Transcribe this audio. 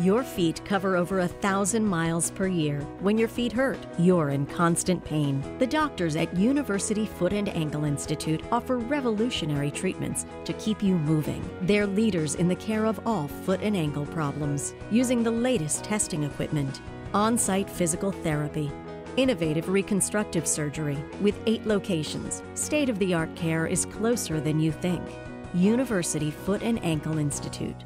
Your feet cover over a thousand miles per year. When your feet hurt, you're in constant pain. The doctors at University Foot and Ankle Institute offer revolutionary treatments to keep you moving. They're leaders in the care of all foot and ankle problems using the latest testing equipment, on site physical therapy, innovative reconstructive surgery with eight locations. State of the art care is closer than you think. University Foot and Ankle Institute.